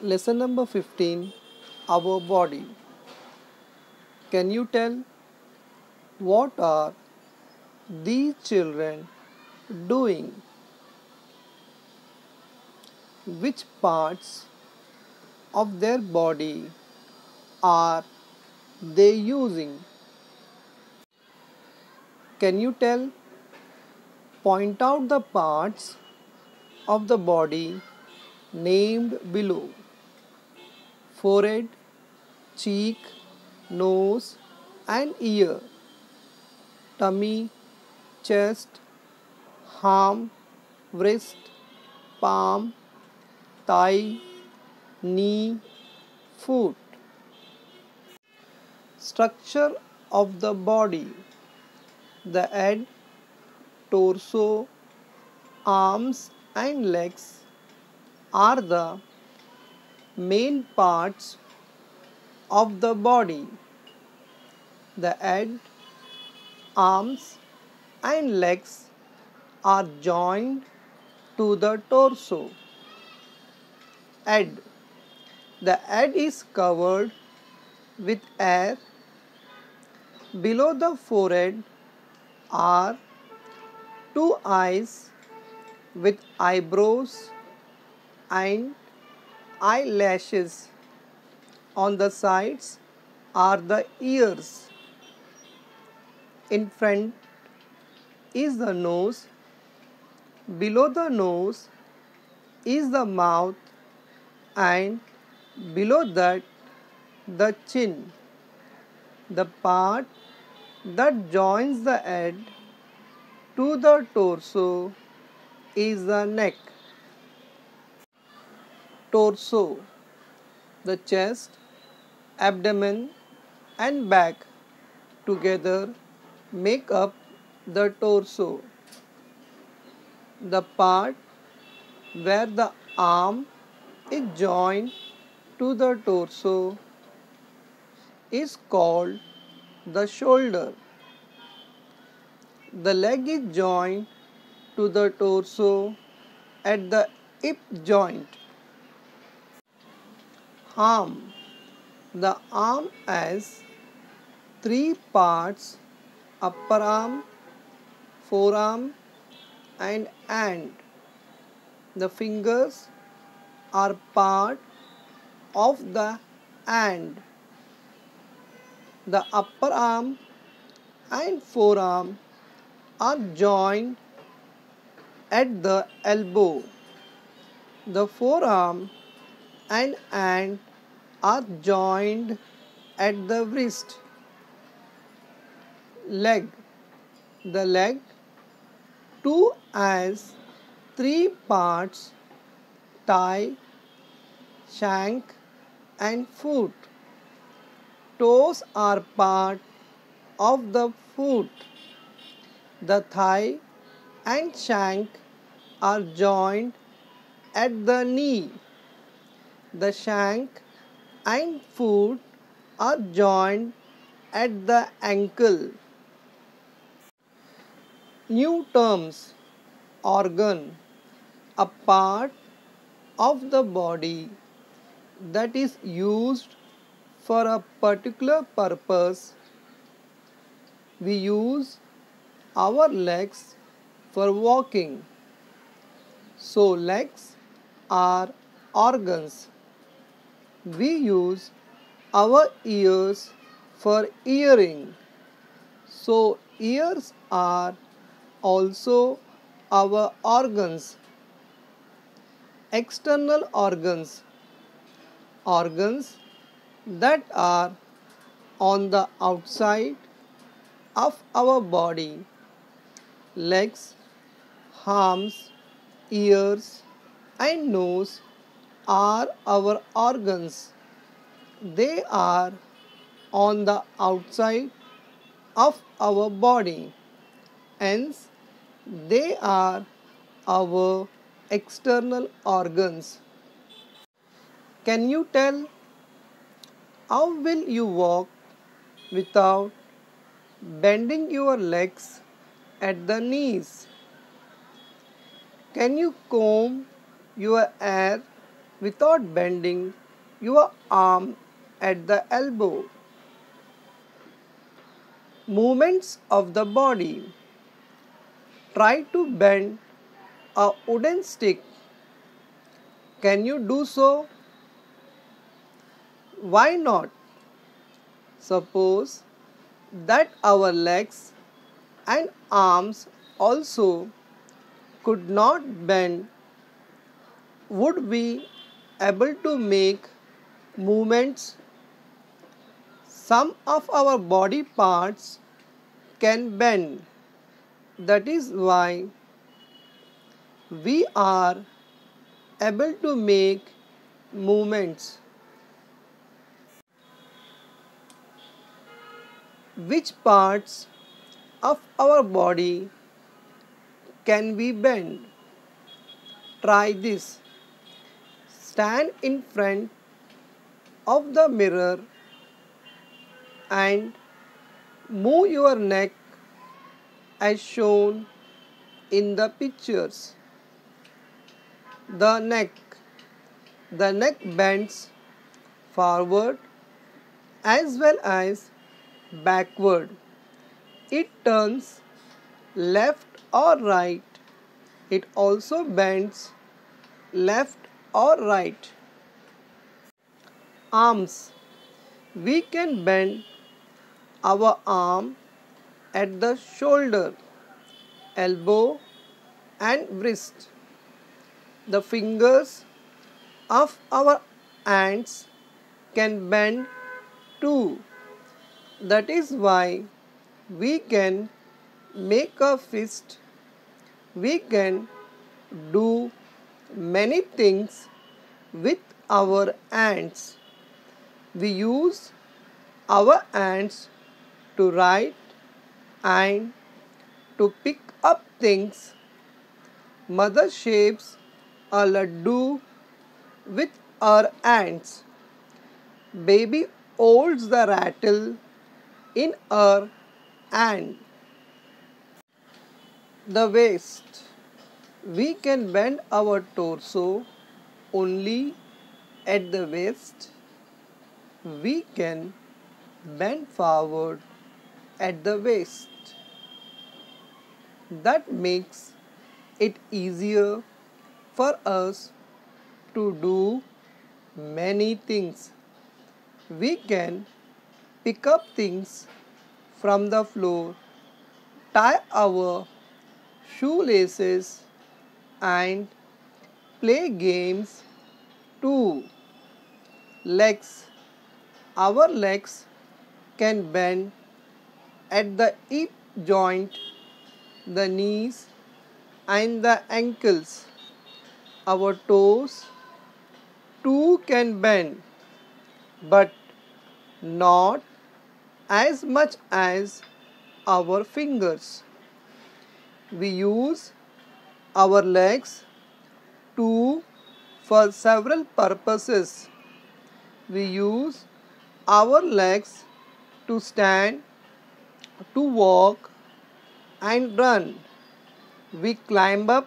Lesson number 15 Our body. Can you tell what are these children doing? Which parts of their body are they using? Can you tell? Point out the parts of the body named below forehead, cheek, nose, and ear, tummy, chest, arm, wrist, palm, thigh, knee, foot. Structure of the body the head, torso, arms, and legs are the main parts of the body. The head, arms, and legs are joined to the torso. Head. The head is covered with hair. Below the forehead are two eyes with eyebrows and eyelashes. On the sides are the ears. In front is the nose. Below the nose is the mouth and below that the chin. The part that joins the head to the torso is the neck. Torso the chest, abdomen, and back together make up the torso. The part where the arm is joined to the torso is called the shoulder. The leg is joined to the torso at the hip joint. Arm. The arm has three parts upper arm, forearm, and hand. The fingers are part of the hand. The upper arm and forearm are joined at the elbow. The forearm and hand are joined at the wrist. Leg. The leg two as three parts thigh, shank, and foot. Toes are part of the foot. The thigh and shank are joined at the knee. The shank and foot are joined at the ankle. New terms organ a part of the body that is used for a particular purpose. We use our legs for walking. So, legs are organs. We use our ears for hearing. So, ears are also our organs. External organs. Organs that are on the outside of our body. Legs, arms, ears, and nose are our organs. They are on the outside of our body. Hence, they are our external organs. Can you tell how will you walk without bending your legs at the knees? Can you comb your hair without bending your arm at the elbow. Movements of the body. Try to bend a wooden stick. Can you do so? Why not? Suppose that our legs and arms also could not bend, would we able to make movements? Some of our body parts can bend. That is why we are able to make movements. Which parts of our body can be bent? Try this. Stand in front of the mirror and move your neck as shown in the pictures. The neck. The neck bends forward as well as backward. It turns left or right. It also bends left or right. Arms. We can bend our arm at the shoulder, elbow, and wrist. The fingers of our hands can bend too. That is why we can make a fist, we can do many things with our hands. We use our hands to write and to pick up things. Mother shapes a laddu with her hands. Baby holds the rattle in her hand. The waist. We can bend our torso only at the waist. We can bend forward at the waist. That makes it easier for us to do many things. We can pick up things from the floor, tie our shoelaces, and play games too. Legs. Our legs can bend at the hip joint, the knees, and the ankles. Our toes too can bend, but not as much as our fingers. We use our legs to for several purposes. We use our legs to stand, to walk and run. We climb up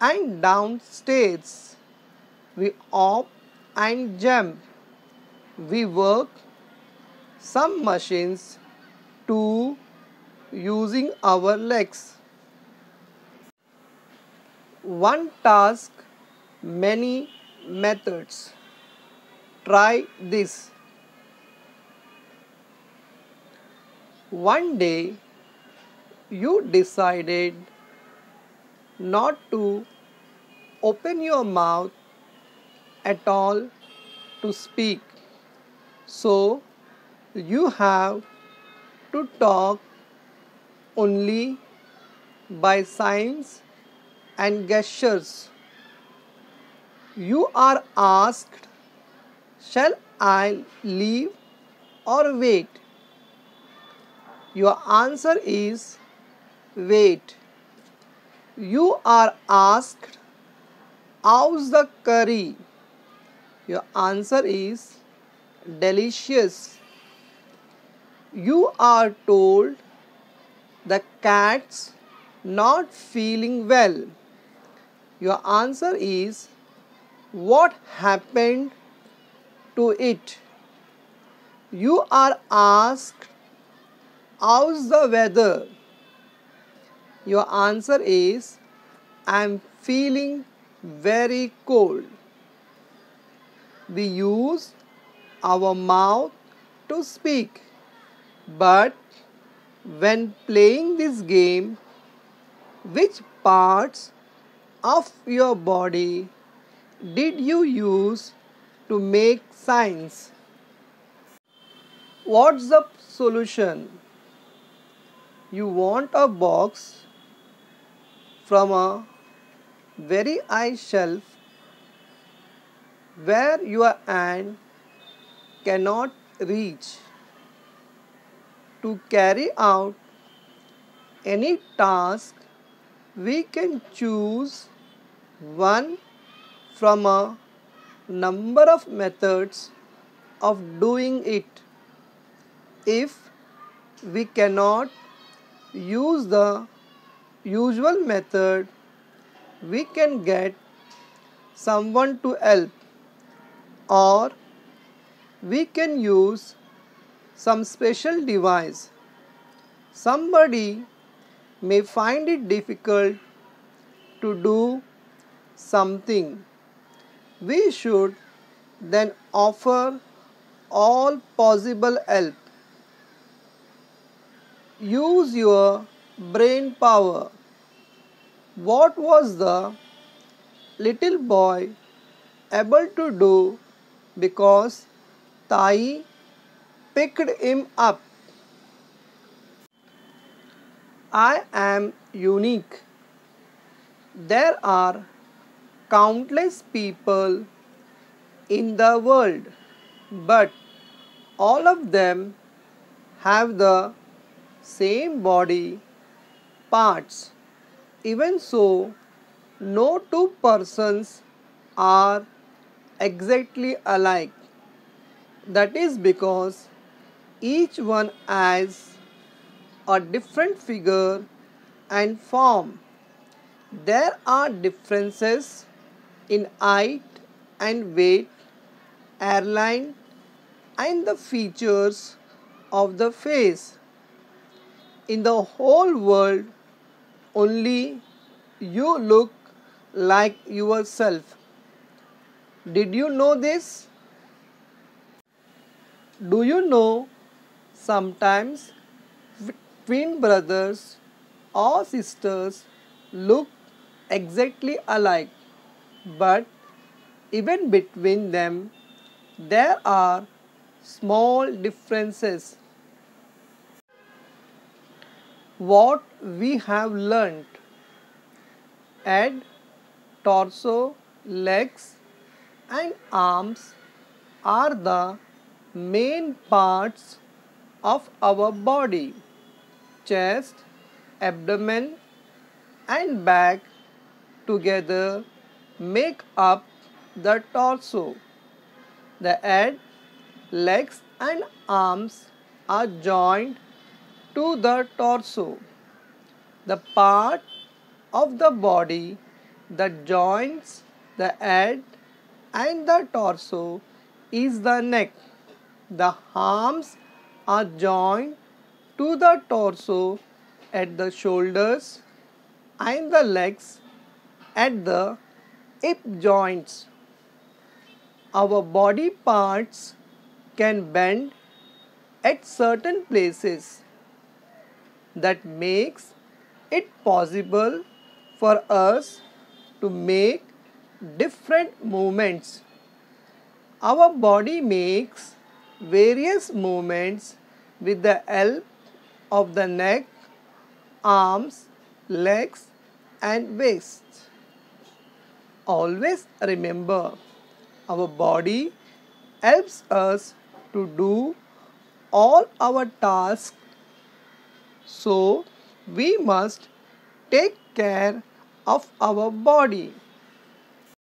and down stairs. We hop and jump. We work some machines to using our legs. One task, many methods. Try this. One day you decided not to open your mouth at all to speak. So you have to talk only by signs and gestures. You are asked, Shall I leave or wait? Your answer is wait. You are asked, How's the curry? Your answer is delicious you are told the cat's not feeling well. Your answer is what happened to it. You are asked, How's the weather? Your answer is, I'm feeling very cold. We use our mouth to speak, but when playing this game, which parts of your body did you use to make signs? What's the solution? You want a box from a very high shelf where your hand cannot reach to carry out any task we can choose one from a number of methods of doing it if we cannot use the usual method we can get someone to help or we can use some special device. Somebody may find it difficult to do something. We should then offer all possible help. Use your brain power. What was the little boy able to do because Tai picked him up? I am unique. There are countless people in the world, but all of them have the same body parts. Even so, no two persons are exactly alike. That is because each one has a different figure and form. There are differences in height and weight, airline, and the features of the face. In the whole world, only you look like yourself. Did you know this? Do you know sometimes twin brothers or sisters look exactly alike, but even between them there are small differences. What we have learnt head, torso, legs, and arms are the main parts of our body. Chest, abdomen, and back together make up the torso. The head, legs, and arms are joined to the torso. The part of the body that joins the head and the torso is the neck. The arms are joined to the torso at the shoulders and the legs at the hip joints. Our body parts can bend at certain places that makes it possible for us to make different movements. Our body makes various movements with the help of the neck, arms, legs and waist. Always remember our body helps us to do all our tasks so we must take care of our body.